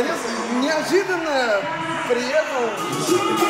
наконец, неожиданно приехал.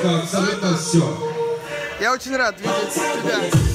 пьянка, абсолютно все. Я очень рад видеть тебя.